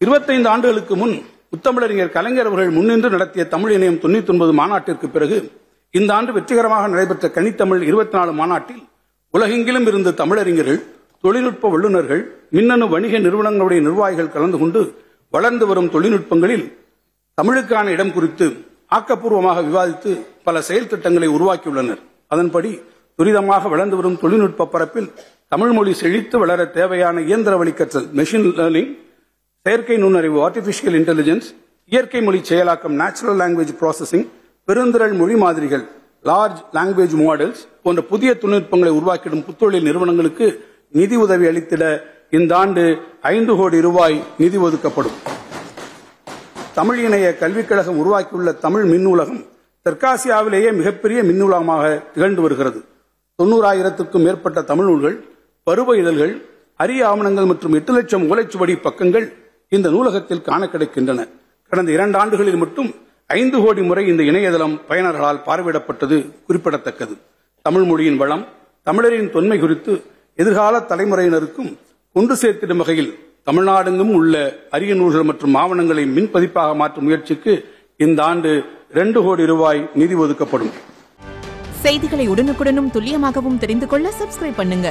இருபத்தைந்து ஆண்டுகளுக்கு முன் முத்தமிழறிஞர் கலைஞர் அவர்கள் முன்னின்று நடத்திய தமிழ் இணையம் தொண்ணூத்தி ஒன்பது மாநாட்டிற்கு பிறகு இந்த ஆண்டு வெற்றிகரமாக நடைபெற்ற கனித்தமிழ் இருபத்தி நாலு மாநாட்டில் உலகெங்கிலும் இருந்து தமிழறிஞர்கள் தொழில்நுட்ப வல்லுநர்கள் மின்னணு வணிக நிறுவனங்களுடைய நிர்வாகிகள் கலந்து கொண்டு வளர்ந்து வரும் தொழில்நுட்பங்களில் தமிழுக்கான இடம் குறித்து ஆக்கப்பூர்வமாக விவாதித்து பல செயல் திட்டங்களை உருவாக்கியுள்ளனர். அதன்படி துரிதமாக வளர்ந்து வரும் தொழில்நுட்ப பரப்பில் தமிழ்மொழி செழித்து வளர தேவையான இயந்திர வழி கற்றல் மெஷின் லேர்னிங் செயற்கை நுண்ணறிவு ஆர்டிபிஷியல் இன்டெலிஜென்ஸ் இயற்கை மொழி செயலாக்கம் நேச்சுரல் லாங்குவேஜ் ப்ராசஸிங் பெருந்திரள் மொழி மாதிரிகள் லார்ஜ் லாங்குவேஜ் மாடல்ஸ் போன்ற புதிய தொழில்நுட்பங்களை உருவாக்கிடும் புத்தொழில் நிறுவனங்களுக்கு நிதி உதவி அளித்திட இந்த ஆண்டு ஐந்து கோடி ரூபாய் நிதி ஒதுக்கப்படும். தமிழ் இணைய கல்விக் கழகம் உருவாக்கியுள்ள தமிழ் மின்னூலகம் தெற்காசியாவிலேயே மிகப்பெரிய மின்னூலகமாக திகழ்ந்து வருகிறது. தொண்ணூறாயிரத்துக்கும் மேற்பட்ட தமிழ் நூல்கள் பருவ இதழ்கள் அரிய ஆவணங்கள் மற்றும் எட்டு லட்சம் ஓலைச்சுவடி பக்கங்கள் இந்த நூலகத்தில் காண கிடைக்கின்றன. கடந்த இரண்டு ஆண்டுகளில் மட்டும் ஐந்து கோடி முறை இந்த இணையதளம் பயனர்களால் பார்வையிடப்பட்டது குறிப்பிடத்தக்கது. தமிழ் மொழியின் வளம் தமிழரின் தொன்மை குறித்து எதிர்கால தலைமுறையினருக்கும் கொண்டு சேர்த்திடும் வகையில் தமிழ்நாடெங்கும் உள்ள அரிய நூல்கள் மற்றும் ஆவணங்களை மின்பதிப்பாக மாற்றும் முயற்சிக்கு இந்த ஆண்டு இரண்டு கோடி ரூபாய் நிதி ஒதுக்கப்படும். செய்திகளை உடனுக்குடனும் துல்லியமாகவும் தெரிந்து கொள்ள சப்ஸ்கிரைப் பண்ணுங்க.